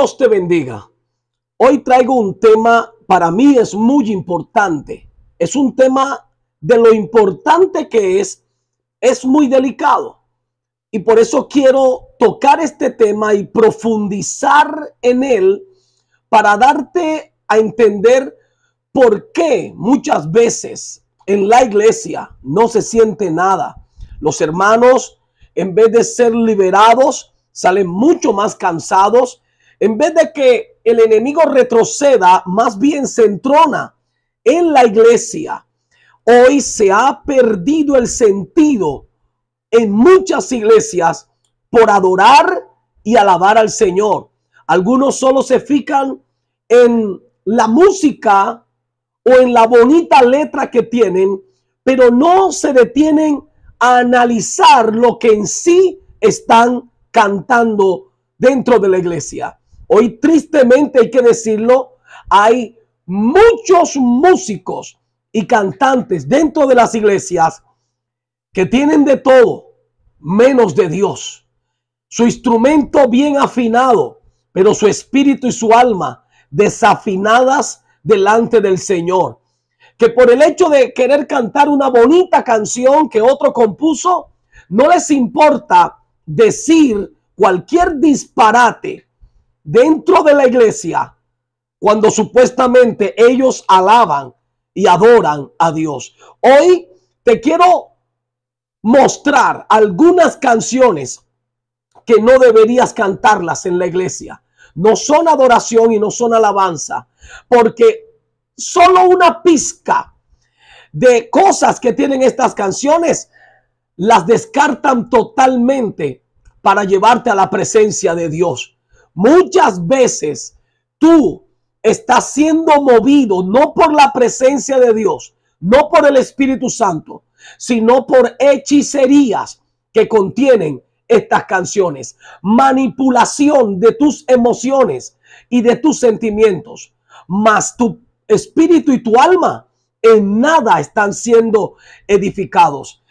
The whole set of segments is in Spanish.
Dios te bendiga. Hoy traigo un tema, para mí es muy importante. Es un tema de lo importante que es, es muy delicado. Y por eso quiero tocar este tema y profundizar en él para darte a entender por qué muchas veces en la iglesia no se siente nada. Los hermanos, en vez de ser liberados, salen mucho más cansados en vez de que el enemigo retroceda, más bien se entrona en la iglesia. Hoy se ha perdido el sentido en muchas iglesias por adorar y alabar al Señor. Algunos solo se fijan en la música o en la bonita letra que tienen, pero no se detienen a analizar lo que en sí están cantando dentro de la iglesia. Hoy tristemente hay que decirlo, hay muchos músicos y cantantes dentro de las iglesias que tienen de todo menos de Dios. Su instrumento bien afinado, pero su espíritu y su alma desafinadas delante del Señor. Que por el hecho de querer cantar una bonita canción que otro compuso, no les importa decir cualquier disparate dentro de la iglesia cuando supuestamente ellos alaban y adoran a Dios. Hoy te quiero mostrar algunas canciones que no deberías cantarlas en la iglesia. No son adoración y no son alabanza, porque solo una pizca de cosas que tienen estas canciones las descartan totalmente para llevarte a la presencia de Dios. Muchas veces tú estás siendo movido no por la presencia de Dios, no por el Espíritu Santo, sino por hechicerías que contienen estas canciones, manipulación de tus emociones y de tus sentimientos, más tu espíritu y tu alma en nada están siendo edificados.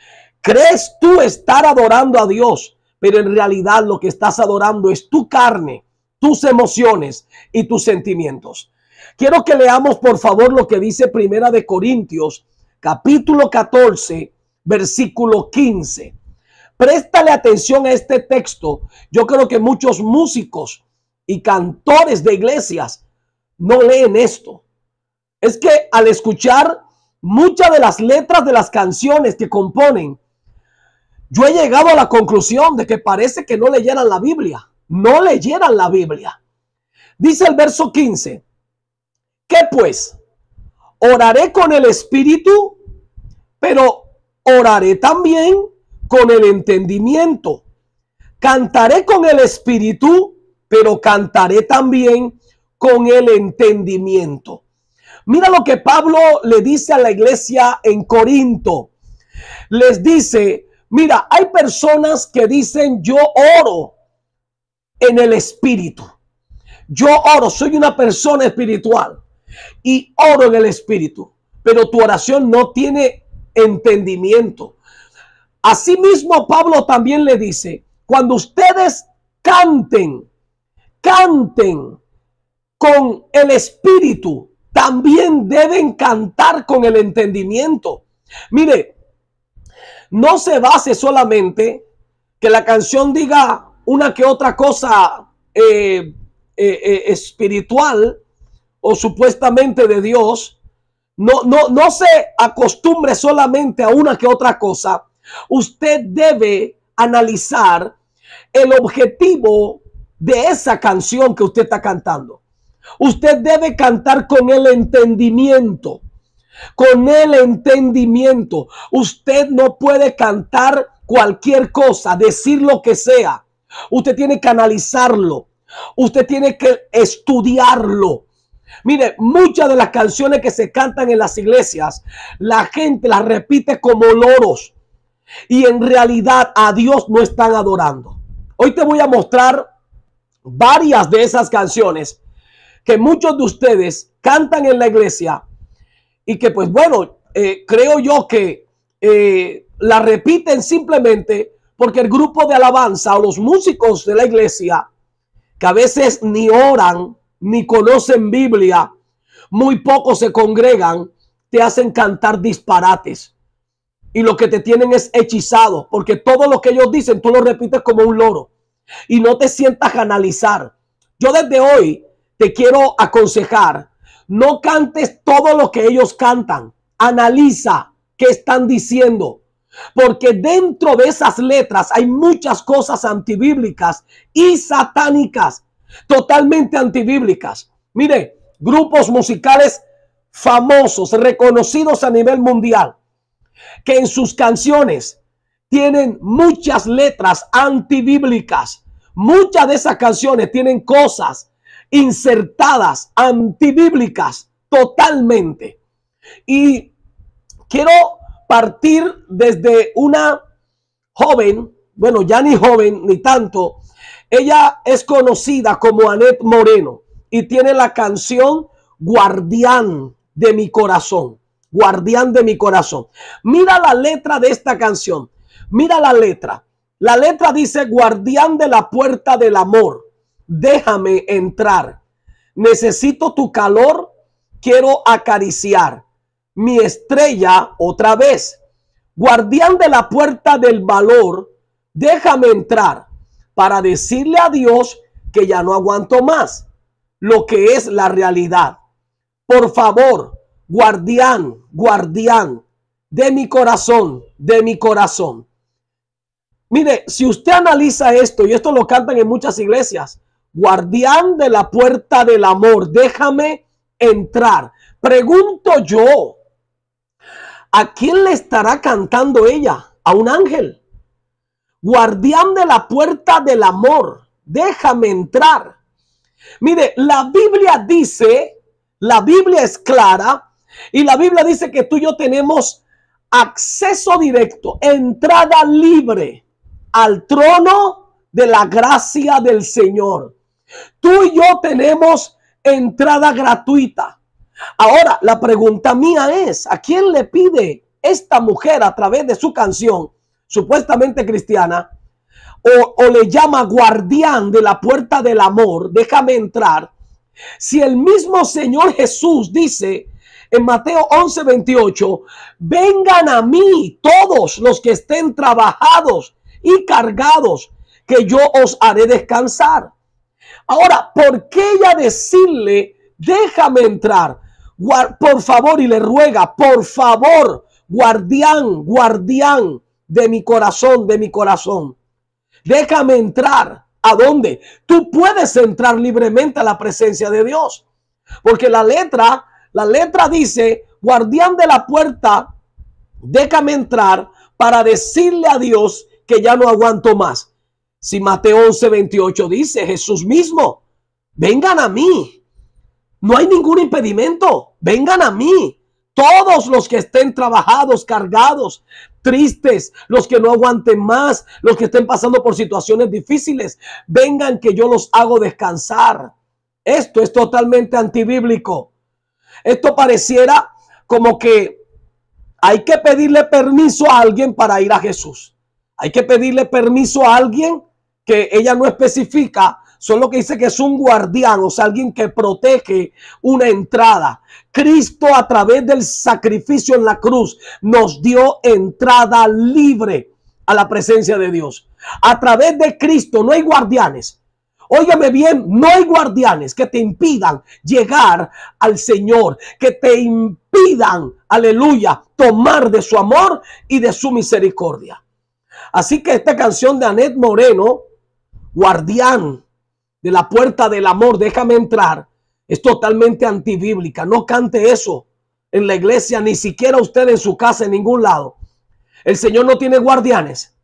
¿Crees tú estar adorando a Dios? Pero en realidad lo que estás adorando es tu carne, tus emociones y tus sentimientos. Quiero que leamos por favor lo que dice Primera de Corintios, capítulo 14, versículo 15. Préstale atención a este texto. Yo creo que muchos músicos y cantores de iglesias no leen esto. Es que al escuchar muchas de las letras de las canciones que componen, yo he llegado a la conclusión de que parece que no leyeran la Biblia no leyeran la Biblia. Dice el verso 15, ¿qué pues? Oraré con el espíritu, pero oraré también con el entendimiento. Cantaré con el espíritu, pero cantaré también con el entendimiento. Mira lo que Pablo le dice a la iglesia en Corinto. Les dice, mira, hay personas que dicen yo oro en el espíritu. Yo oro, soy una persona espiritual y oro en el espíritu, pero tu oración no tiene entendimiento. Asimismo, Pablo también le dice, cuando ustedes canten, canten con el espíritu, también deben cantar con el entendimiento. Mire, no se base solamente que la canción diga una que otra cosa eh, eh, eh, espiritual o supuestamente de Dios, no, no, no se acostumbre solamente a una que otra cosa. Usted debe analizar el objetivo de esa canción que usted está cantando. Usted debe cantar con el entendimiento. Con el entendimiento. Usted no puede cantar cualquier cosa, decir lo que sea Usted tiene que analizarlo. Usted tiene que estudiarlo. Mire, muchas de las canciones que se cantan en las iglesias, la gente las repite como loros. Y en realidad a Dios no están adorando. Hoy te voy a mostrar varias de esas canciones que muchos de ustedes cantan en la iglesia y que pues bueno, eh, creo yo que eh, la repiten simplemente porque el grupo de alabanza o los músicos de la iglesia que a veces ni oran, ni conocen Biblia, muy pocos se congregan, te hacen cantar disparates. Y lo que te tienen es hechizado, porque todo lo que ellos dicen tú lo repites como un loro y no te sientas a analizar. Yo desde hoy te quiero aconsejar, no cantes todo lo que ellos cantan, analiza qué están diciendo, porque dentro de esas letras hay muchas cosas antibíblicas y satánicas, totalmente antibíblicas. Mire, grupos musicales famosos, reconocidos a nivel mundial, que en sus canciones tienen muchas letras antibíblicas. Muchas de esas canciones tienen cosas insertadas antibíblicas totalmente. Y quiero partir desde una joven, bueno, ya ni joven ni tanto, ella es conocida como Anet Moreno y tiene la canción Guardián de mi corazón. Guardián de mi corazón. Mira la letra de esta canción. Mira la letra. La letra dice, guardián de la puerta del amor, déjame entrar. Necesito tu calor, quiero acariciar. Mi estrella otra vez. Guardián de la puerta del valor, déjame entrar para decirle a Dios que ya no aguanto más lo que es la realidad. Por favor, guardián, guardián de mi corazón, de mi corazón. Mire, si usted analiza esto, y esto lo cantan en muchas iglesias, guardián de la puerta del amor, déjame entrar. Pregunto yo, ¿a quién le estará cantando ella? A un ángel. Guardián de la puerta del amor, déjame entrar. Mire, la Biblia dice la Biblia es clara y la Biblia dice que tú y yo tenemos acceso directo, entrada libre al trono de la gracia del Señor. Tú y yo tenemos entrada gratuita. Ahora, la pregunta mía es, ¿a quién le pide esta mujer a través de su canción, supuestamente cristiana, o, le llama guardián de la puerta del amor, déjame entrar? Si el mismo Señor Jesús dice en Mateo 11, 28, vengan a mí todos los que estén trabajados y cargados, que yo os haré descansar. Ahora, ¿por qué ella decirle, déjame entrar? Por favor, y le ruega, por favor, guardián, guardián de mi corazón, de mi corazón. Déjame entrar. ¿A dónde? Tú puedes entrar libremente a la presencia de Dios. Porque la letra, la letra dice, guardián de la puerta, déjame entrar para decirle a Dios que ya no aguanto más. Si Mateo 11, 28 dice, Jesús mismo, vengan a mí. No hay ningún impedimento. Vengan a mí. Todos los que estén trabajados, cargados, tristes, los que no aguanten más, los que estén pasando por situaciones difíciles, vengan que yo los hago descansar. Esto es totalmente antibíblico. Esto pareciera como que hay que pedirle permiso a alguien para ir a Jesús. Hay que pedirle permiso a alguien que ella no especifica solo que dice que es un guardián, o sea, alguien que protege una entrada. Cristo a través del sacrificio en la cruz nos dio entrada libre a la presencia de Dios. A través de Cristo no hay guardianes. Óigame bien, no hay guardianes que te impidan llegar al Señor, que te impidan, aleluya, tomar de su amor y de su misericordia. Así que esta canción de Anet Moreno, guardián de la puerta del amor, déjame entrar, es totalmente antibíblica. No cante eso en la iglesia, ni siquiera usted en su casa, en ningún lado. El Señor no tiene guardianes.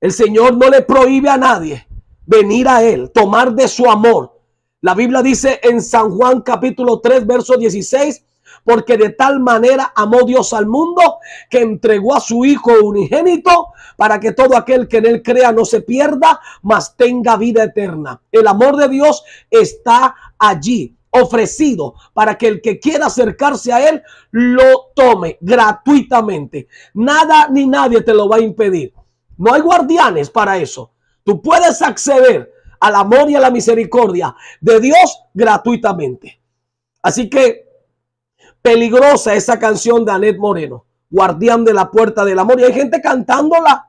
El Señor no le prohíbe a nadie venir a Él, tomar de su amor. La Biblia dice en San Juan capítulo 3, verso 16, porque de tal manera amó Dios al mundo que entregó a su Hijo unigénito para que todo aquel que en él crea no se pierda, mas tenga vida eterna. El amor de Dios está allí ofrecido para que el que quiera acercarse a él lo tome gratuitamente. Nada ni nadie te lo va a impedir. No hay guardianes para eso. Tú puedes acceder al amor y a la misericordia de Dios gratuitamente. Así que peligrosa esa canción de Anet Moreno, guardián de la puerta del amor. Y hay gente cantándola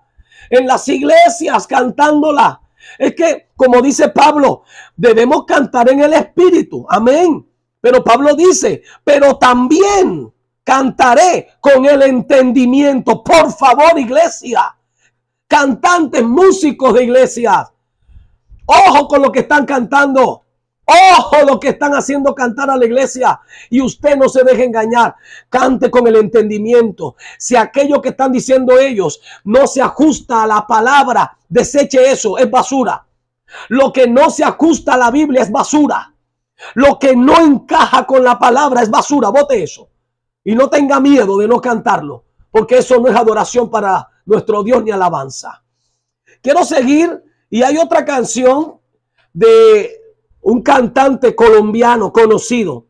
en las iglesias, cantándola. Es que, como dice Pablo, debemos cantar en el Espíritu. Amén. Pero Pablo dice, pero también cantaré con el entendimiento. Por favor, iglesia. Cantantes, músicos de iglesias. Ojo con lo que están cantando. Ojo lo que están haciendo cantar a la iglesia. Y usted no se deje engañar. Cante con el entendimiento. Si aquello que están diciendo ellos no se ajusta a la palabra, deseche eso. Es basura. Lo que no se ajusta a la Biblia es basura. Lo que no encaja con la palabra es basura. Vote eso. Y no tenga miedo de no cantarlo. Porque eso no es adoración para nuestro Dios ni alabanza. Quiero seguir. Y hay otra canción de un cantante colombiano conocido,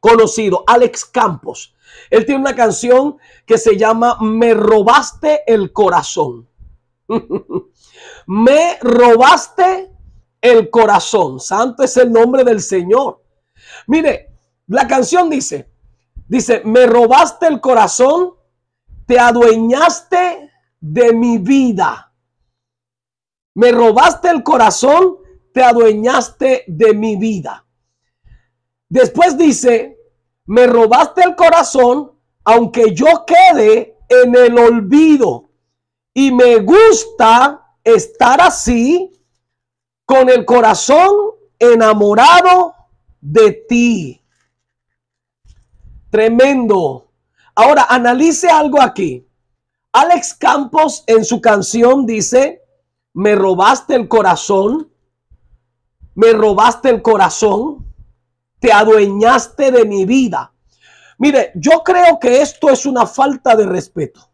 conocido, Alex Campos. Él tiene una canción que se llama Me robaste el corazón. Me robaste el corazón. Santo es el nombre del Señor. Mire, la canción dice, dice, me robaste el corazón, te adueñaste de mi vida. Me robaste el corazón, te adueñaste de mi vida. Después dice, me robaste el corazón, aunque yo quede en el olvido. Y me gusta estar así, con el corazón enamorado de ti. Tremendo. Ahora, analice algo aquí. Alex Campos en su canción dice, me robaste el corazón, me robaste el corazón, te adueñaste de mi vida. Mire, yo creo que esto es una falta de respeto.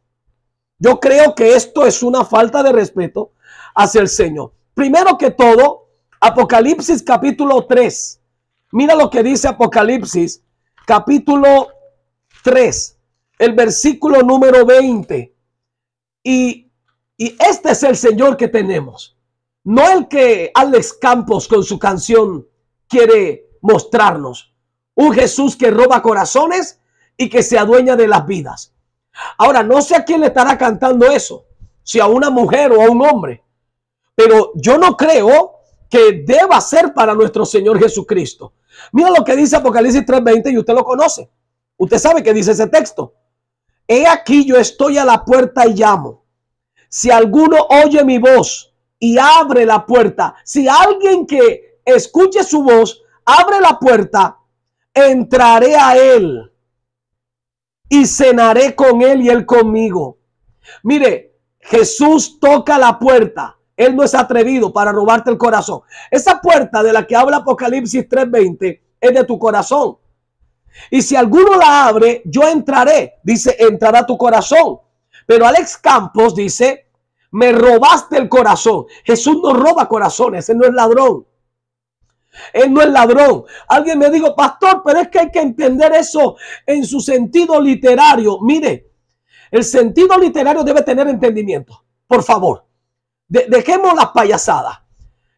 Yo creo que esto es una falta de respeto hacia el Señor. Primero que todo, Apocalipsis capítulo 3. Mira lo que dice Apocalipsis capítulo 3, el versículo número 20. Y, y este es el Señor que tenemos. No el que Alex Campos con su canción quiere mostrarnos. Un Jesús que roba corazones y que se adueña de las vidas. Ahora, no sé a quién le estará cantando eso, si a una mujer o a un hombre, pero yo no creo que deba ser para nuestro Señor Jesucristo. Mira lo que dice Apocalipsis 3:20 y usted lo conoce. Usted sabe que dice ese texto. He aquí yo estoy a la puerta y llamo. Si alguno oye mi voz y abre la puerta. Si alguien que escuche su voz abre la puerta, entraré a él y cenaré con él y él conmigo. Mire, Jesús toca la puerta. Él no es atrevido para robarte el corazón. Esa puerta de la que habla Apocalipsis 3:20 es de tu corazón. Y si alguno la abre, yo entraré. Dice, entrará tu corazón. Pero Alex Campos dice, me robaste el corazón. Jesús no roba corazones, Él no es ladrón. Él no es ladrón. Alguien me dijo, pastor, pero es que hay que entender eso en su sentido literario. Mire, el sentido literario debe tener entendimiento. Por favor, dejemos las payasadas.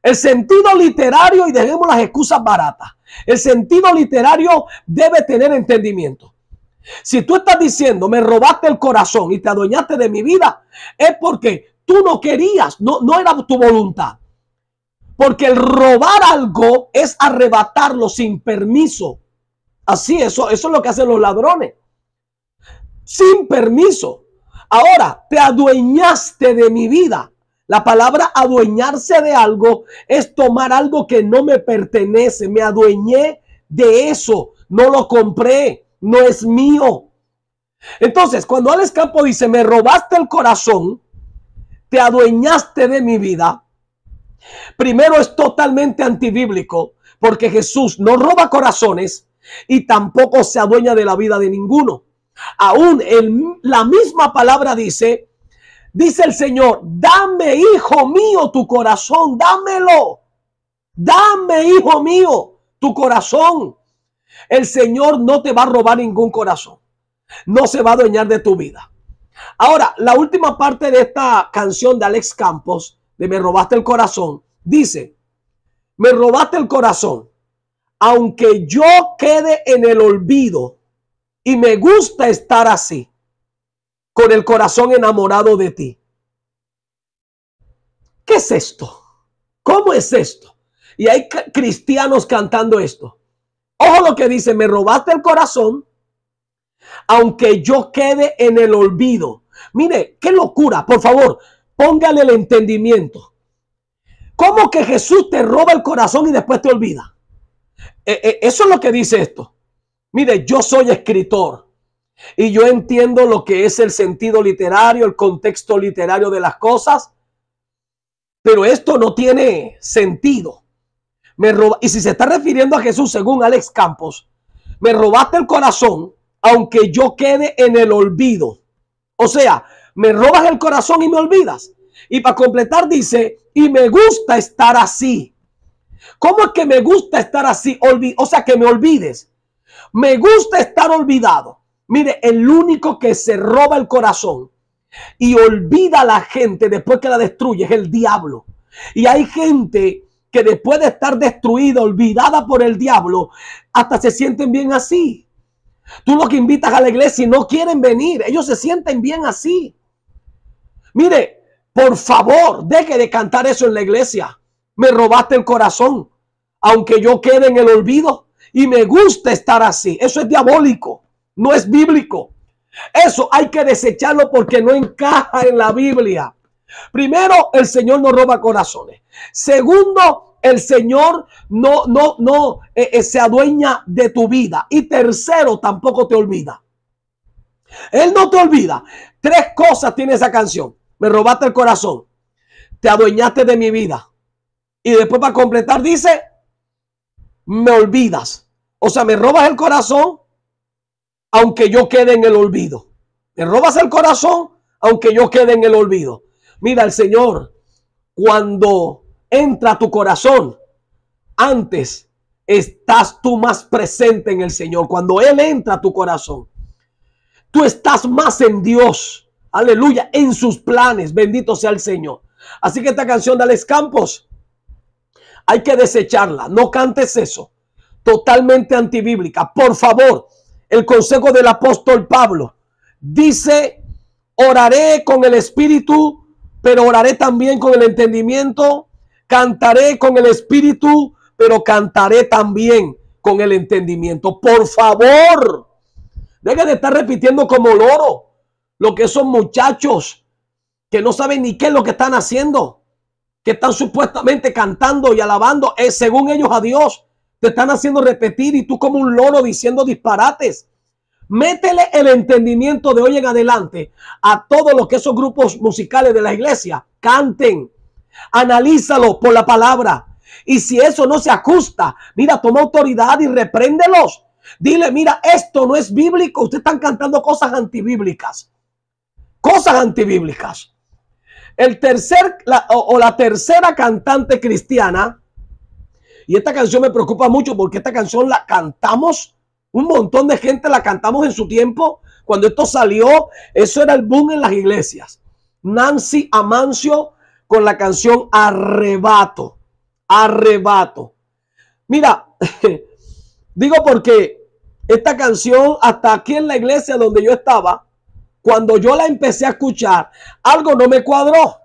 El sentido literario y dejemos las excusas baratas. El sentido literario debe tener entendimiento. Si tú estás diciendo, me robaste el corazón y te adueñaste de mi vida, es porque tú no querías, no, no era tu voluntad. Porque el robar algo es arrebatarlo sin permiso. Así, eso, eso es lo que hacen los ladrones. Sin permiso. Ahora, te adueñaste de mi vida. La palabra adueñarse de algo es tomar algo que no me pertenece. Me adueñé de eso. No lo compré. No es mío. Entonces, cuando Alex Campo dice, me robaste el corazón, te adueñaste de mi vida. Primero es totalmente antibíblico porque Jesús no roba corazones y tampoco se adueña de la vida de ninguno. Aún en la misma palabra dice, dice el Señor, dame hijo mío tu corazón, dámelo. Dame hijo mío tu corazón. El Señor no te va a robar ningún corazón. No se va a adueñar de tu vida. Ahora, la última parte de esta canción de Alex Campos, de Me robaste el corazón, dice, me robaste el corazón. Aunque yo quede en el olvido y me gusta estar así, con el corazón enamorado de ti. ¿Qué es esto? ¿Cómo es esto? Y hay cristianos cantando esto. Ojo lo que dice, me robaste el corazón, aunque yo quede en el olvido. Mire, qué locura, por favor, póngale el entendimiento. ¿Cómo que Jesús te roba el corazón y después te olvida? Eh, eh, eso es lo que dice esto. Mire, yo soy escritor y yo entiendo lo que es el sentido literario, el contexto literario de las cosas, pero esto no tiene sentido. Me roba, y si se está refiriendo a Jesús según Alex Campos, me robaste el corazón aunque yo quede en el olvido. O sea, me robas el corazón y me olvidas. Y para completar dice, y me gusta estar así. ¿Cómo es que me gusta estar así? o sea, que me olvides. Me gusta estar olvidado. Mire, el único que se roba el corazón y olvida a la gente después que la destruye es el diablo. Y hay gente que después de estar destruida, olvidada por el diablo, hasta se sienten bien así. Tú lo que invitas a la iglesia y no quieren venir, ellos se sienten bien así. Mire, por favor, deje de cantar eso en la iglesia. Me robaste el corazón, aunque yo quede en el olvido. Y me gusta estar así. Eso es diabólico, no es bíblico. Eso hay que desecharlo porque no encaja en la Biblia. Primero, el Señor no roba corazones. Segundo, el Señor no, no, no eh, eh, se adueña de tu vida. Y tercero, tampoco te olvida. Él no te olvida. Tres cosas tiene esa canción. Me robaste el corazón. Te adueñaste de mi vida. Y después para completar dice, me olvidas. O sea, me robas el corazón aunque yo quede en el olvido. Me robas el corazón aunque yo quede en el olvido. Mira, el Señor, cuando entra a tu corazón, antes estás tú más presente en el Señor. Cuando Él entra a tu corazón, tú estás más en Dios. Aleluya, en sus planes. Bendito sea el Señor. Así que esta canción de Alex Campos hay que desecharla. No cantes eso. Totalmente antibíblica. Por favor, el consejo del apóstol Pablo dice, oraré con el espíritu, pero oraré también con el entendimiento. Cantaré con el espíritu, pero cantaré también con el entendimiento. Por favor, dejen de estar repitiendo como loro lo que son muchachos que no saben ni qué es lo que están haciendo que están supuestamente cantando y alabando, es según ellos a Dios, te están haciendo repetir y tú como un loro diciendo disparates. Métele el entendimiento de hoy en adelante a todos los que esos grupos musicales de la iglesia canten. Analízalo por la palabra. Y si eso no se ajusta, mira, toma autoridad y repréndelos. Dile, mira, esto no es bíblico. Ustedes están cantando cosas antibíblicas. Cosas antibíblicas. El tercer o, la tercera cantante cristiana, y esta canción me preocupa mucho porque esta canción la cantamos, un montón de gente la cantamos en su tiempo. Cuando esto salió, eso era el boom en las iglesias. Nancy Amancio con la canción Arrebato. Arrebato. Mira, digo porque esta canción, hasta aquí en la iglesia donde yo estaba, cuando yo la empecé a escuchar, algo no me cuadró.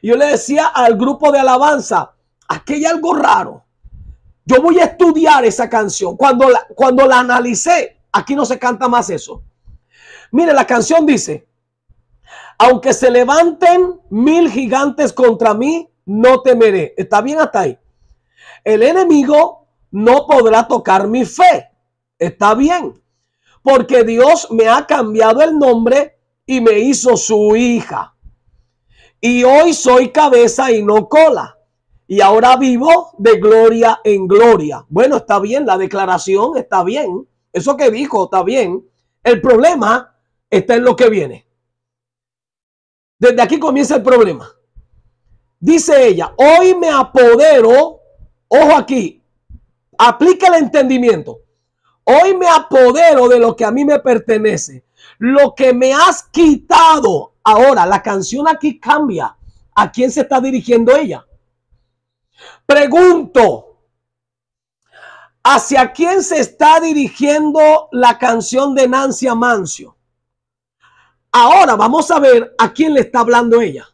Yo le decía al grupo de alabanza, aquí hay algo raro. Yo voy a estudiar esa canción. Cuando la, cuando la analicé, aquí no se canta más eso. Mire, la canción dice, aunque se levanten mil gigantes contra mí, no temeré. Está bien hasta ahí. El enemigo no podrá tocar mi fe. Está bien porque Dios me ha cambiado el nombre y me hizo su hija. Y hoy soy cabeza y no cola. Y ahora vivo de gloria en gloria. Bueno, está bien, la declaración está bien. Eso que dijo está bien. El problema está en lo que viene. Desde aquí comienza el problema. Dice ella, hoy me apodero, ojo aquí, aplica el entendimiento. Hoy me apodero de lo que a mí me pertenece. Lo que me has quitado. Ahora, la canción aquí cambia. ¿A quién se está dirigiendo ella? Pregunto, ¿hacia quién se está dirigiendo la canción de Nancy Amancio? Ahora vamos a ver a quién le está hablando ella.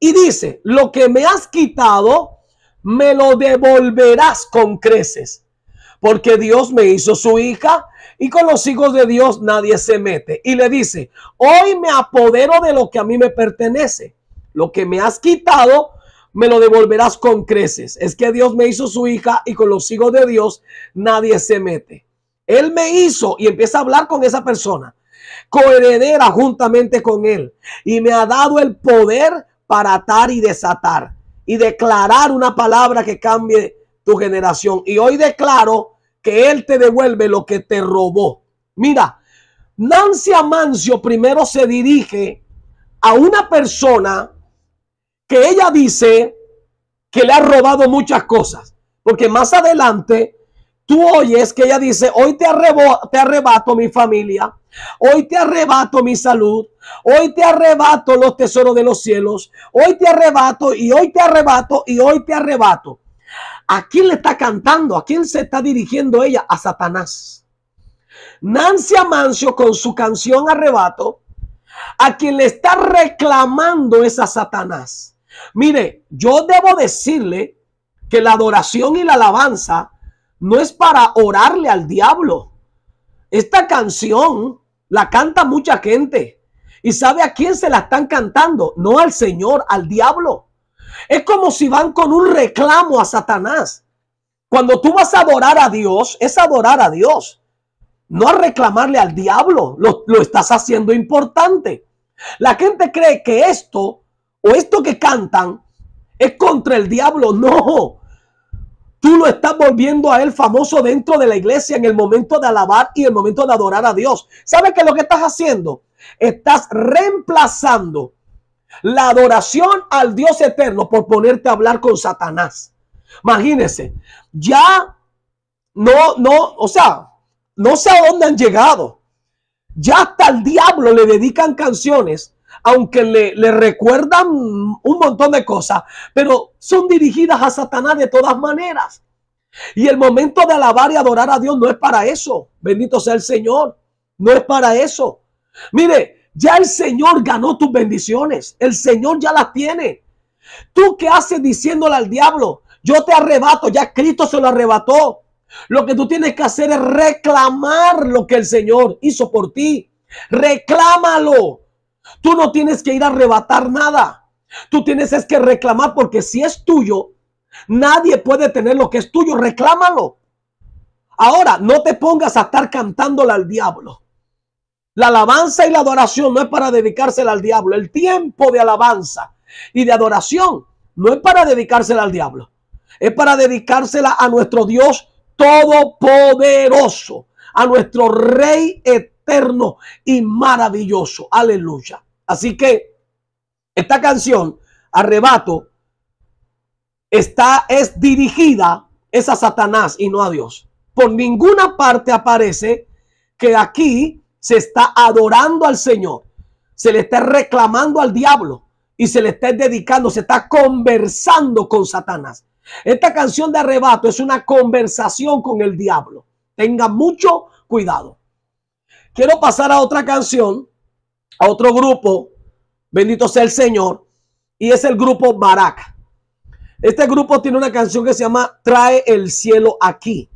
Y dice, lo que me has quitado, me lo devolverás con creces. Porque Dios me hizo su hija y con los hijos de Dios nadie se mete. Y le dice, hoy me apodero de lo que a mí me pertenece. Lo que me has quitado, me lo devolverás con creces. Es que Dios me hizo su hija y con los hijos de Dios nadie se mete. Él me hizo y empieza a hablar con esa persona coheredera juntamente con él. Y me ha dado el poder para atar y desatar y declarar una palabra que cambie tu generación. Y hoy declaro que él te devuelve lo que te robó. Mira, Nancy Amancio primero se dirige a una persona que ella dice que le ha robado muchas cosas. Porque más adelante tú oyes que ella dice, hoy te, te arrebato mi familia, Hoy te arrebato mi salud. Hoy te arrebato los tesoros de los cielos. Hoy te arrebato y hoy te arrebato y hoy te arrebato. ¿A quién le está cantando? ¿A quién se está dirigiendo ella? A Satanás. Nancy Amancio con su canción Arrebato, a quien le está reclamando es a Satanás. Mire, yo debo decirle que la adoración y la alabanza no es para orarle al diablo. Esta canción la canta mucha gente. ¿Y sabe a quién se la están cantando? No al Señor, al diablo. Es como si van con un reclamo a Satanás. Cuando tú vas a adorar a Dios, es adorar a Dios. No a reclamarle al diablo. Lo, lo estás haciendo importante. La gente cree que esto o esto que cantan es contra el diablo. No, Tú lo estás volviendo a él famoso dentro de la iglesia en el momento de alabar y el momento de adorar a Dios. ¿Sabes qué es lo que estás haciendo? Estás reemplazando la adoración al Dios eterno por ponerte a hablar con Satanás. Imagínese, ya no, no, o sea, no sé a dónde han llegado. Ya hasta el diablo le dedican canciones aunque le, recuerdan un montón de cosas, pero son dirigidas a Satanás de todas maneras. Y el momento de alabar y adorar a Dios no es para eso. Bendito sea el Señor. No es para eso. Mire, ya el Señor ganó tus bendiciones. El Señor ya las tiene. ¿Tú qué haces diciéndole al diablo? Yo te arrebato. Ya Cristo se lo arrebató. Lo que tú tienes que hacer es reclamar lo que el Señor hizo por ti. Reclámalo. Tú no tienes que ir a arrebatar nada. Tú tienes es que reclamar porque si es tuyo, nadie puede tener lo que es tuyo. Reclámalo. Ahora, no te pongas a estar cantándole al diablo. La alabanza y la adoración no es para dedicársela al diablo. El tiempo de alabanza y de adoración no es para dedicársela al diablo. Es para dedicársela a nuestro Dios todopoderoso, a nuestro Rey eterno y maravilloso. Aleluya. Así que esta canción, Arrebato, está, es dirigida, es a Satanás y no a Dios. Por ninguna parte aparece que aquí se está adorando al Señor, se le está reclamando al diablo y se le está dedicando, se está conversando con Satanás. Esta canción de arrebato es una conversación con el diablo. Tenga mucho cuidado. Quiero pasar a otra canción a otro grupo, bendito sea el Señor, y es el grupo Barak. Este grupo tiene una canción que se llama Trae el cielo aquí.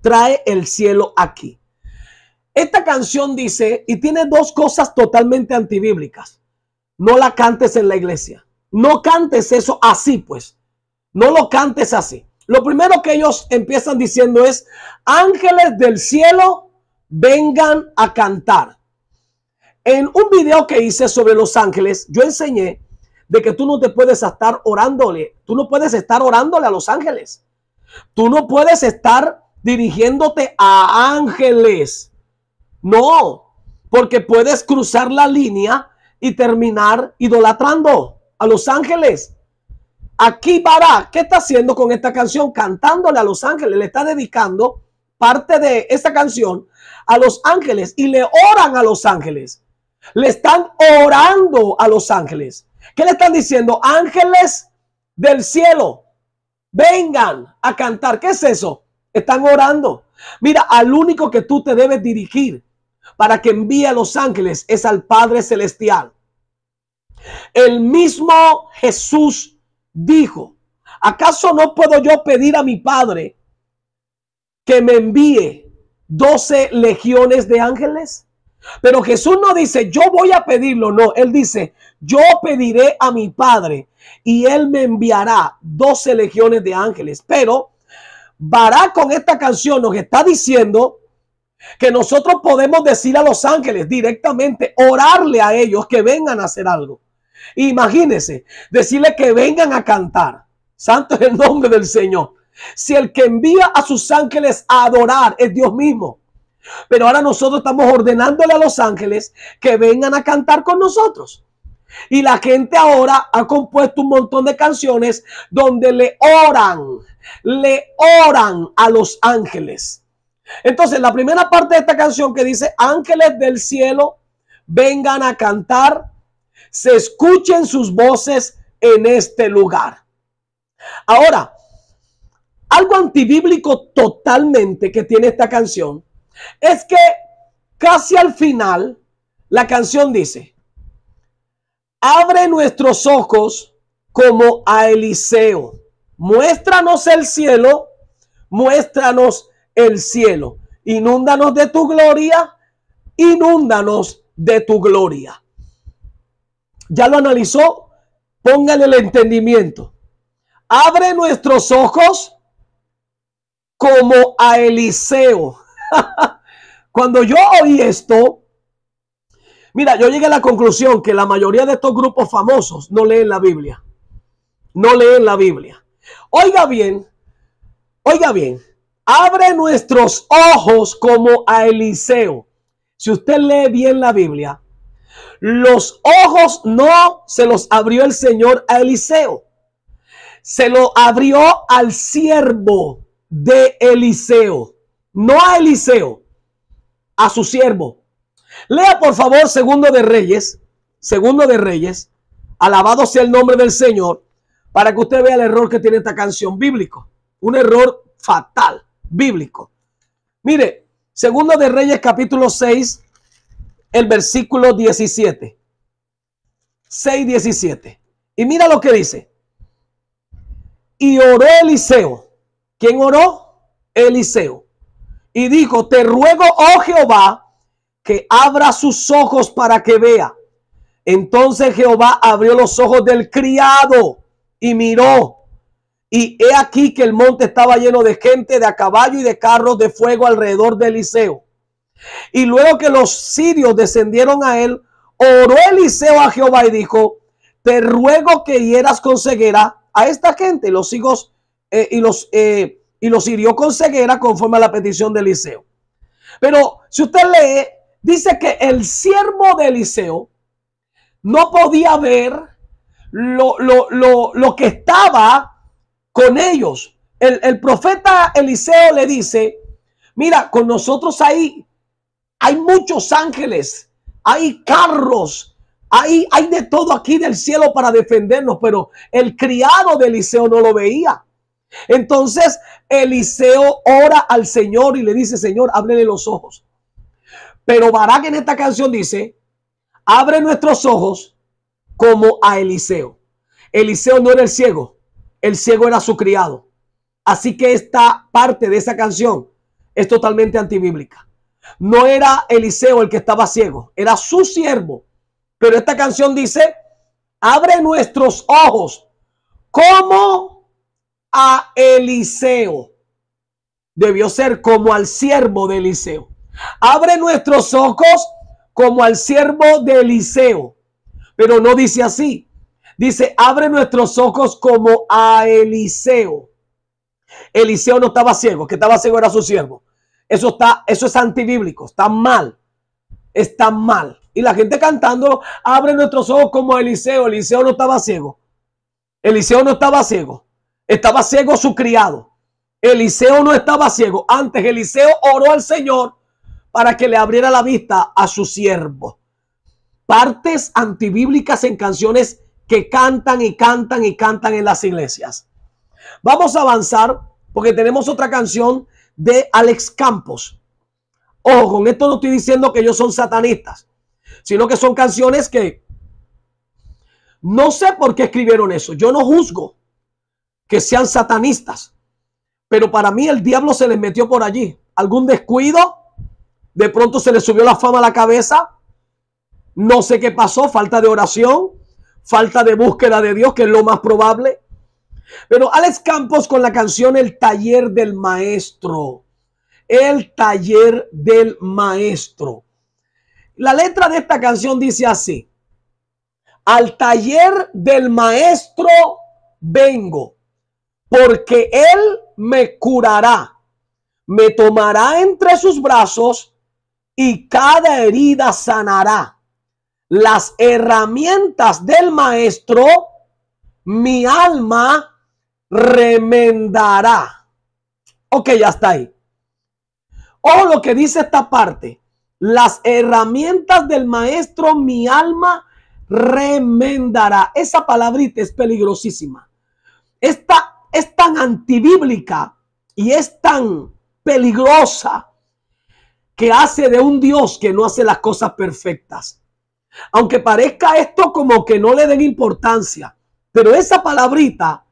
Trae el cielo aquí. Esta canción dice, y tiene dos cosas totalmente antibíblicas. No la cantes en la iglesia. No cantes eso así, pues. No lo cantes así. Lo primero que ellos empiezan diciendo es, ángeles del cielo, vengan a cantar. En un video que hice sobre los ángeles, yo enseñé de que tú no te puedes estar orándole, tú no puedes estar orándole a los ángeles. Tú no puedes estar dirigiéndote a ángeles. No, porque puedes cruzar la línea y terminar idolatrando a los ángeles. Aquí para, ¿qué está haciendo con esta canción? Cantándole a los ángeles, le está dedicando parte de esta canción a los ángeles y le oran a los ángeles. Le están orando a los ángeles. ¿Qué le están diciendo? Ángeles del cielo. vengan a cantar. ¿Qué es eso? Están orando. Mira, al único que tú te debes dirigir para que envíe a los ángeles es al Padre Celestial. El mismo Jesús dijo, ¿acaso no puedo yo pedir a mi Padre que me envíe doce legiones de ángeles? Pero Jesús no dice, yo voy a pedirlo, no, él dice, yo pediré a mi Padre y él me enviará doce legiones de ángeles. Pero Bará con esta canción nos está diciendo que nosotros podemos decir a los ángeles directamente, orarle a ellos que vengan a hacer algo. Imagínense, decirle que vengan a cantar. Santo es el nombre del Señor. Si el que envía a sus ángeles a adorar es Dios mismo. Pero ahora nosotros estamos ordenándole a los ángeles que vengan a cantar con nosotros. Y la gente ahora ha compuesto un montón de canciones donde le oran, le oran a los ángeles. Entonces, la primera parte de esta canción que dice, ángeles del cielo, vengan a cantar, se escuchen sus voces en este lugar. Ahora, algo antibíblico totalmente que tiene esta canción es que casi al final la canción dice, abre nuestros ojos como a Eliseo. Muéstranos el cielo, muéstranos el cielo. Inúndanos de tu gloria, inúndanos de tu gloria. Ya lo analizó, póngale el entendimiento. Abre nuestros ojos como a Eliseo. Cuando yo oí esto, Mira, yo llegué a la conclusión que la mayoría de estos grupos famosos no leen la Biblia. No leen la Biblia. Oiga bien, oiga bien, abre nuestros ojos como a Eliseo. Si usted lee bien la Biblia, los ojos no se los abrió el Señor a Eliseo. Se lo abrió al siervo de Eliseo. No a Eliseo, a su siervo. Lea por favor Segundo de Reyes, Segundo de Reyes, alabado sea el nombre del Señor, para que usted vea el error que tiene esta canción bíblico. Un error fatal, bíblico. Mire, Segundo de Reyes capítulo 6, el versículo 17. 6, 17. Y mira lo que dice. Y oró Eliseo. ¿Quién oró? Eliseo. Y dijo, te ruego, oh Jehová, que abra sus ojos para que vea. Entonces Jehová abrió los ojos del criado y miró. Y he aquí que el monte estaba lleno de gente, de a caballo y de carros de fuego alrededor de Eliseo. Y luego que los sirios descendieron a él, oró Eliseo a Jehová y dijo, te ruego que hieras con ceguera a esta gente. Los hijos eh, y los eh, y los hirió con ceguera conforme a la petición de Eliseo. Pero si usted lee dice que el siervo de Eliseo no podía ver lo, lo, que estaba con ellos. El, el, profeta Eliseo le dice, mira, con nosotros ahí hay muchos ángeles, hay carros, hay, hay de todo aquí del cielo para defendernos, pero el criado de Eliseo no lo veía. Entonces Eliseo ora al Señor y le dice, Señor, ábrele los ojos. Pero Barak en esta canción dice, abre nuestros ojos como a Eliseo. Eliseo no era el ciego, el ciego era su criado. Así que esta parte de esa canción es totalmente antibíblica. No era Eliseo el que estaba ciego, era su siervo. Pero esta canción dice, abre nuestros ojos como a Eliseo. Debió ser como al siervo de Eliseo. Abre nuestros ojos como al siervo de Eliseo. Pero no dice así. Dice, abre nuestros ojos como a Eliseo. Eliseo no estaba ciego, que estaba ciego era su siervo. Eso está, eso es antibíblico, está mal. Está mal. Y la gente cantando, abre nuestros ojos como a Eliseo. Eliseo no estaba ciego. Eliseo no estaba ciego. Estaba ciego su criado. Eliseo no estaba ciego. Antes Eliseo oró al Señor para que le abriera la vista a su siervo. Partes antibíblicas en canciones que cantan y cantan y cantan en las iglesias. Vamos a avanzar porque tenemos otra canción de Alex Campos. Ojo, con esto no estoy diciendo que ellos son satanistas, sino que son canciones que no sé por qué escribieron eso. Yo no juzgo que sean satanistas, pero para mí el diablo se les metió por allí. Algún descuido, de pronto se les subió la fama a la cabeza. No sé qué pasó, falta de oración, falta de búsqueda de Dios, que es lo más probable. Pero Alex Campos con la canción El taller del maestro. El taller del maestro. La letra de esta canción dice así. Al taller del maestro vengo, porque él me curará, me tomará entre sus brazos y cada herida sanará. Las herramientas del maestro, mi alma remendará. Ok, ya está ahí. O lo que dice esta parte. Las herramientas del maestro, mi alma remendará. Esa palabrita es peligrosísima. Esta es tan antibíblica y es tan peligrosa que hace de un Dios que no hace las cosas perfectas. Aunque parezca esto como que no le den importancia, pero esa palabrita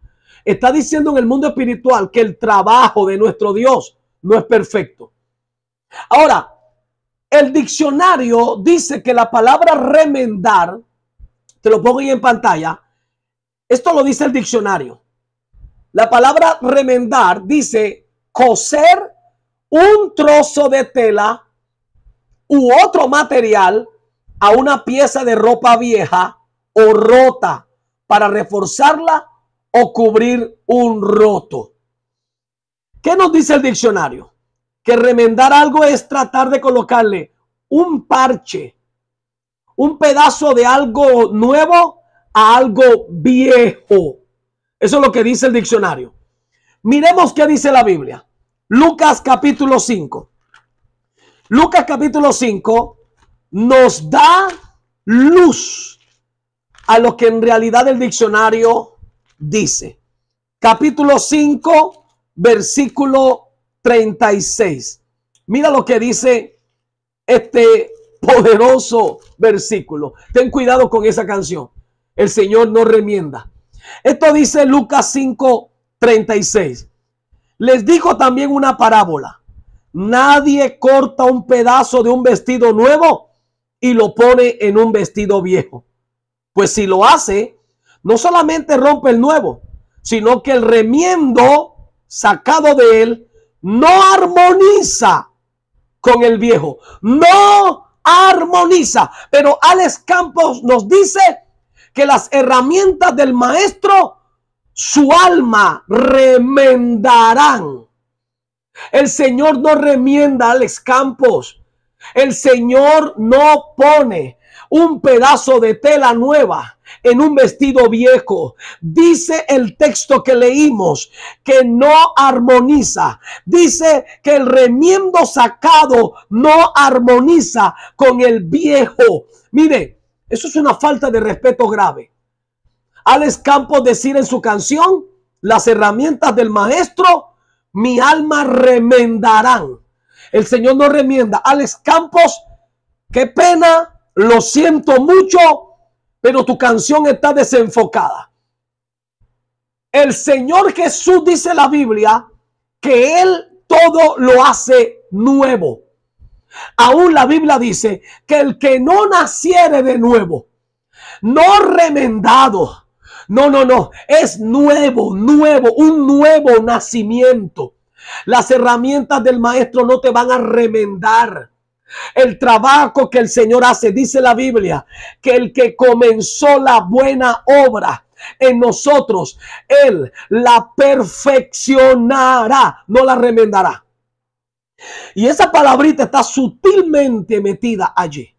está diciendo en el mundo espiritual que el trabajo de nuestro Dios no es perfecto. Ahora, el diccionario dice que la palabra remendar, te lo pongo ahí en pantalla, esto lo dice el diccionario. La palabra remendar dice coser un trozo de tela u otro material a una pieza de ropa vieja o rota para reforzarla o cubrir un roto. ¿Qué nos dice el diccionario? Que remendar algo es tratar de colocarle un parche, un pedazo de algo nuevo a algo viejo. Eso es lo que dice el diccionario. Miremos qué dice la Biblia. Lucas capítulo 5. Lucas capítulo 5 nos da luz a lo que en realidad el diccionario dice. Capítulo 5, versículo 36. Mira lo que dice este poderoso versículo. Ten cuidado con esa canción. El Señor no remienda. Esto dice Lucas 5, 36. Les dijo también una parábola. Nadie corta un pedazo de un vestido nuevo y lo pone en un vestido viejo. Pues si lo hace, no solamente rompe el nuevo, sino que el remiendo sacado de él no armoniza con el viejo. No armoniza. Pero Alex Campos nos dice que las herramientas del maestro, su alma remendarán. El Señor no remienda Alex Campos. El Señor no pone un pedazo de tela nueva en un vestido viejo. Dice el texto que leímos que no armoniza. Dice que el remiendo sacado no armoniza con el viejo. Mire, eso es una falta de respeto grave. Alex Campos decir en su canción, las herramientas del maestro, mi alma remendarán. El Señor no remienda. Alex Campos, qué pena, lo siento mucho, pero tu canción está desenfocada. El Señor Jesús dice la Biblia que Él todo lo hace nuevo. Aún la Biblia dice que el que no naciere de nuevo, no remendado, no, no, no, es nuevo, nuevo, un nuevo nacimiento. Las herramientas del maestro no te van a remendar. El trabajo que el Señor hace, dice la Biblia, que el que comenzó la buena obra en nosotros, Él la perfeccionará, no la remendará. Y esa palabrita está sutilmente metida allí.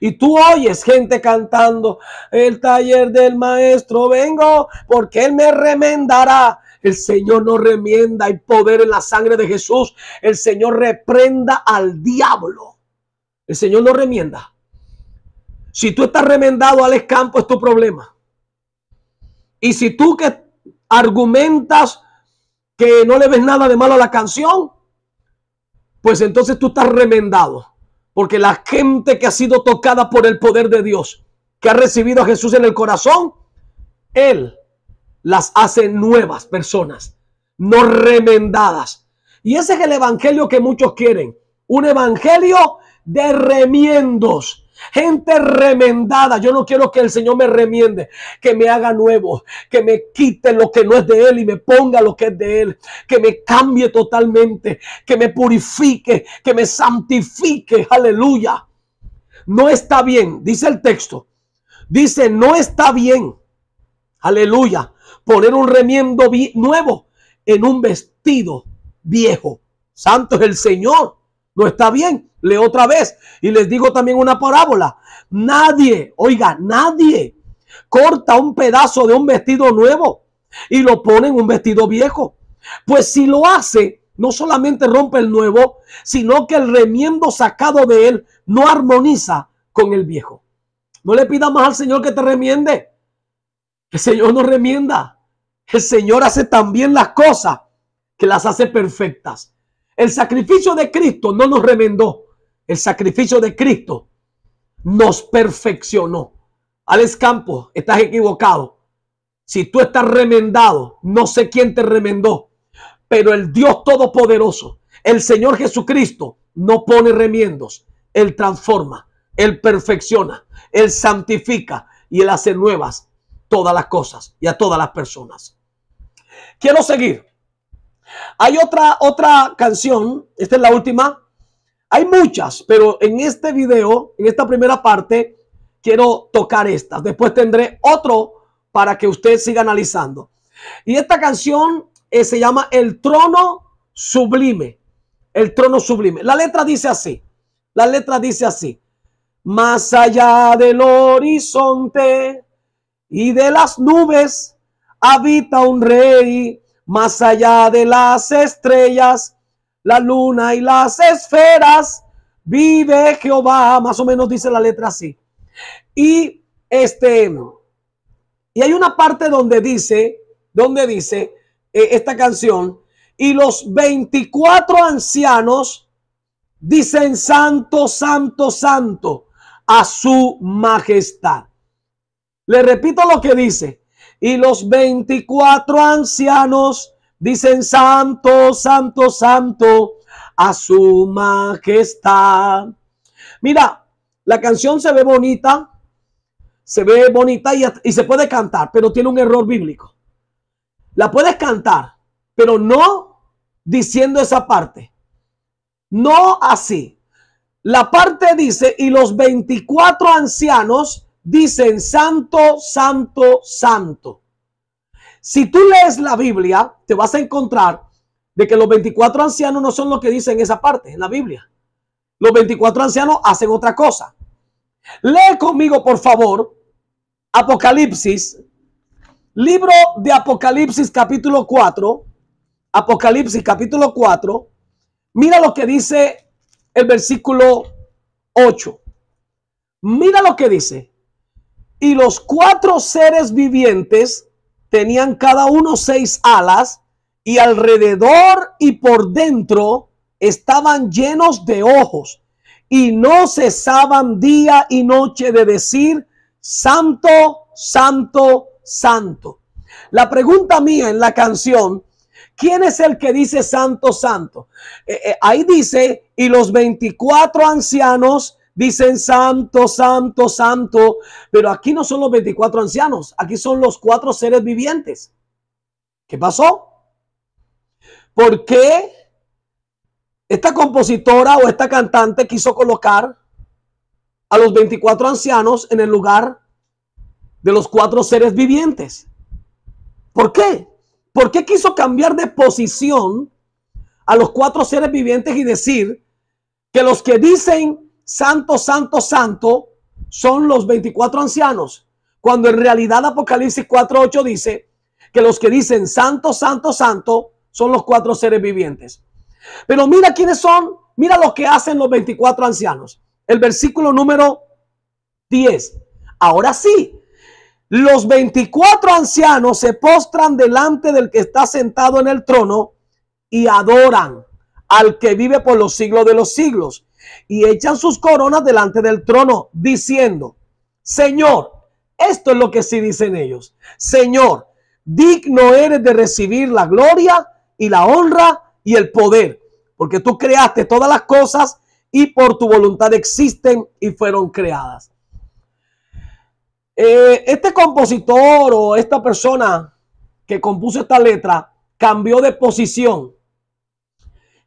Y tú oyes gente cantando, el taller del maestro vengo porque él me remendará. El Señor no remienda, hay poder en la sangre de Jesús. El Señor reprenda al diablo. El Señor no remienda. Si tú estás remendado al escampo es tu problema. Y si tú que argumentas que no le ves nada de malo a la canción, pues entonces tú estás remendado. Porque la gente que ha sido tocada por el poder de Dios, que ha recibido a Jesús en el corazón, Él las hace nuevas personas, no remendadas. Y ese es el evangelio que muchos quieren. Un evangelio de remiendos Gente remendada. Yo no quiero que el Señor me remiende, que me haga nuevo, que me quite lo que no es de Él y me ponga lo que es de Él, que me cambie totalmente, que me purifique, que me santifique. Aleluya. No está bien, dice el texto. Dice, no está bien. Aleluya. Poner un remiendo nuevo en un vestido viejo. Santo es el Señor. No está bien. Leo otra vez y les digo también una parábola. Nadie, oiga, nadie corta un pedazo de un vestido nuevo y lo pone en un vestido viejo. Pues si lo hace, no solamente rompe el nuevo, sino que el remiendo sacado de él no armoniza con el viejo. No le pidas más al Señor que te remiende. El Señor no remienda. El Señor hace también las cosas que las hace perfectas. El sacrificio de Cristo no nos remendó. El sacrificio de Cristo nos perfeccionó. Alex Campos, estás equivocado. Si tú estás remendado, no sé quién te remendó, pero el Dios Todopoderoso, el Señor Jesucristo, no pone remiendos. Él transforma, Él perfecciona, Él santifica y Él hace nuevas todas las cosas y a todas las personas. Quiero seguir. Hay otra, otra canción, esta es la última, hay muchas, pero en este video, en esta primera parte, quiero tocar estas. Después tendré otro para que usted siga analizando. Y esta canción eh, se llama El trono sublime. El trono sublime. La letra dice así. La letra dice así. Más allá del horizonte y de las nubes habita un rey. Más allá de las estrellas la luna y las esferas. Vive Jehová, más o menos dice la letra así. Y este, y hay una parte donde dice, donde dice eh, esta canción, y los 24 ancianos dicen santo, santo, santo a su majestad. Le repito lo que dice. Y los 24 ancianos Dicen santo, santo, santo a su majestad. Mira, la canción se ve bonita, se ve bonita y, y, se puede cantar, pero tiene un error bíblico. La puedes cantar, pero no diciendo esa parte. No así. La parte dice, y los 24 ancianos dicen, santo, santo, santo. Si tú lees la Biblia, te vas a encontrar de que los 24 ancianos no son lo que dicen esa parte en la Biblia. Los 24 ancianos hacen otra cosa. Lee conmigo, por favor, Apocalipsis, libro de Apocalipsis capítulo 4, Apocalipsis capítulo 4, mira lo que dice el versículo 8. Mira lo que dice. Y los cuatro seres vivientes tenían cada uno seis alas y alrededor y por dentro estaban llenos de ojos y no cesaban día y noche de decir, santo, santo, santo. La pregunta mía en la canción, ¿quién es el que dice santo, santo? Eh, eh, ahí dice, y los 24 ancianos Dicen santo, santo, santo, pero aquí no son los 24 ancianos, aquí son los cuatro seres vivientes. ¿Qué pasó? ¿Por qué esta compositora o esta cantante quiso colocar a los 24 ancianos en el lugar de los cuatro seres vivientes? ¿Por qué? ¿Por qué quiso cambiar de posición a los cuatro seres vivientes y decir que los que dicen santo, santo, santo son los 24 ancianos, cuando en realidad Apocalipsis 4.8 dice que los que dicen santo, santo, santo son los cuatro seres vivientes. Pero mira quiénes son, mira lo que hacen los 24 ancianos. El versículo número 10. Ahora sí, los 24 ancianos se postran delante del que está sentado en el trono y adoran al que vive por los siglos de los siglos y echan sus coronas delante del trono diciendo, Señor, esto es lo que sí dicen ellos, Señor, digno eres de recibir la gloria y la honra y el poder, porque tú creaste todas las cosas y por tu voluntad existen y fueron creadas. Eh, este compositor o esta persona que compuso esta letra cambió de posición.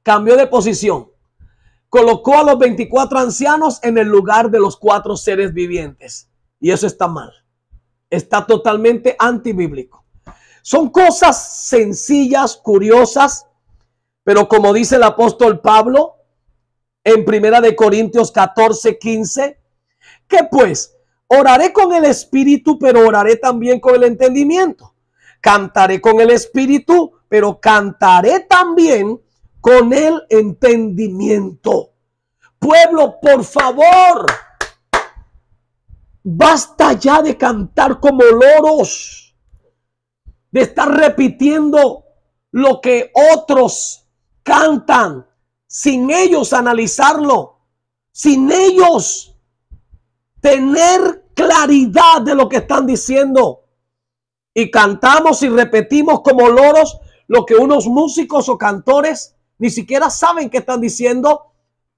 Cambió de posición. Colocó a los 24 ancianos en el lugar de los cuatro seres vivientes. Y eso está mal. Está totalmente antibíblico. Son cosas sencillas, curiosas, pero como dice el apóstol Pablo en Primera de Corintios 14, 15, que pues Oraré con el espíritu, pero oraré también con el entendimiento. Cantaré con el espíritu, pero cantaré también con el entendimiento. Pueblo, por favor, basta ya de cantar como loros, de estar repitiendo lo que otros cantan sin ellos analizarlo, sin ellos tener claridad de lo que están diciendo. Y cantamos y repetimos como loros lo que unos músicos o cantores ni siquiera saben que están diciendo,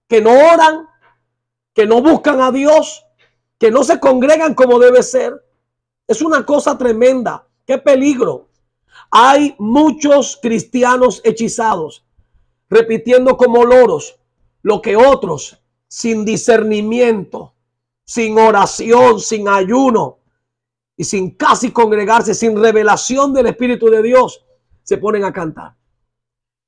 que no oran, que no buscan a Dios, que no se congregan como debe ser. Es una cosa tremenda. Qué peligro. Hay muchos cristianos hechizados, repitiendo como loros lo que otros, sin discernimiento, sin oración, sin ayuno y sin casi congregarse, sin revelación del Espíritu de Dios, se ponen a cantar.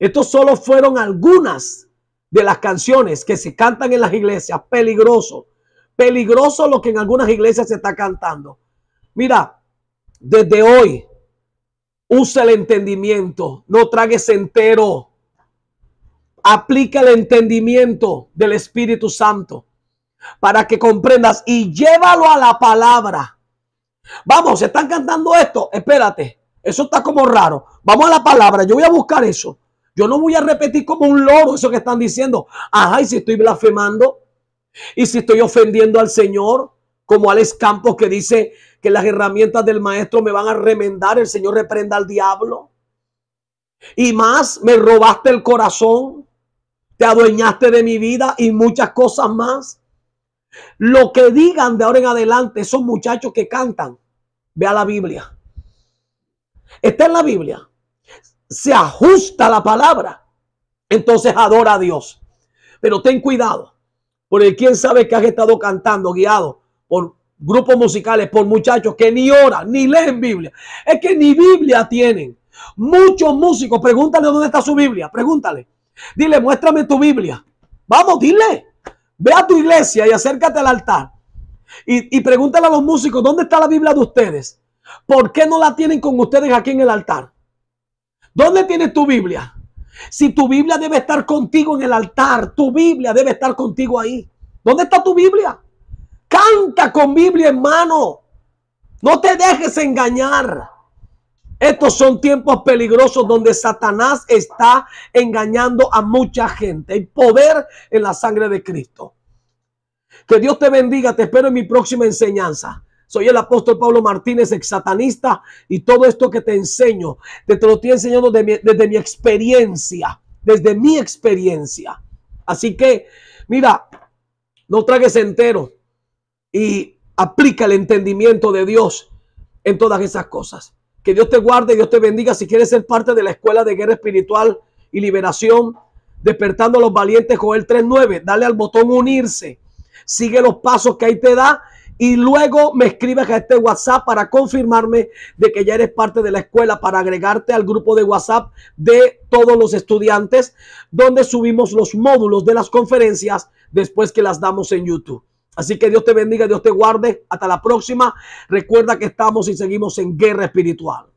Estos solo fueron algunas de las canciones que se cantan en las iglesias. Peligroso. Peligroso lo que en algunas iglesias se está cantando. Mira, desde hoy, usa el entendimiento. No tragues entero. Aplica el entendimiento del Espíritu Santo para que comprendas y llévalo a la palabra. Vamos, se están cantando esto. Espérate, eso está como raro. Vamos a la palabra. Yo voy a buscar eso. Yo no voy a repetir como un loro eso que están diciendo. Ajá, y si estoy blasfemando y si estoy ofendiendo al Señor, como Alex Campos que dice que las herramientas del maestro me van a remendar, el Señor reprenda al diablo. Y más, me robaste el corazón, te adueñaste de mi vida y muchas cosas más. Lo que digan de ahora en adelante esos muchachos que cantan, ve a la Biblia. Está en la Biblia. Se ajusta la palabra. Entonces adora a Dios. Pero ten cuidado. Porque quién sabe que has estado cantando, guiado por grupos musicales, por muchachos que ni oran, ni leen Biblia. Es que ni Biblia tienen. Muchos músicos, pregúntale dónde está su Biblia. Pregúntale. Dile, muéstrame tu Biblia. Vamos, dile. Ve a tu iglesia y acércate al altar. Y, y pregúntale a los músicos, ¿dónde está la Biblia de ustedes? ¿Por qué no la tienen con ustedes aquí en el altar? ¿Dónde tienes tu Biblia? Si tu Biblia debe estar contigo en el altar, tu Biblia debe estar contigo ahí. ¿Dónde está tu Biblia? Canta con Biblia en mano. No te dejes engañar. Estos son tiempos peligrosos donde Satanás está engañando a mucha gente. Hay poder en la sangre de Cristo. Que Dios te bendiga. Te espero en mi próxima enseñanza. Soy el apóstol Pablo Martínez, ex satanista, y todo esto que te enseño, te, lo estoy enseñando desde mi experiencia, desde mi experiencia. Así que, mira, no tragues entero y aplica el entendimiento de Dios en todas esas cosas. Que Dios te guarde, Dios te bendiga. Si quieres ser parte de la escuela de guerra espiritual y liberación, despertando a los valientes, Joel 3.9, dale al botón unirse. Sigue los pasos que ahí te da y luego me escribes a este WhatsApp para confirmarme de que ya eres parte de la escuela, para agregarte al grupo de WhatsApp de todos los estudiantes, donde subimos los módulos de las conferencias después que las damos en YouTube. Así que Dios te bendiga, Dios te guarde. Hasta la próxima. Recuerda que estamos y seguimos en guerra espiritual.